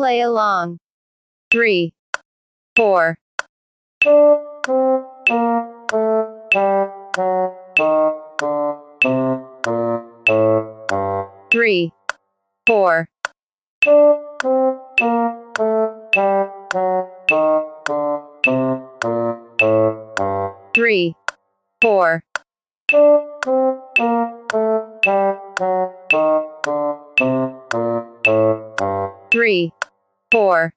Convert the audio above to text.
play along. Three, four, three, four, three, four, three, four.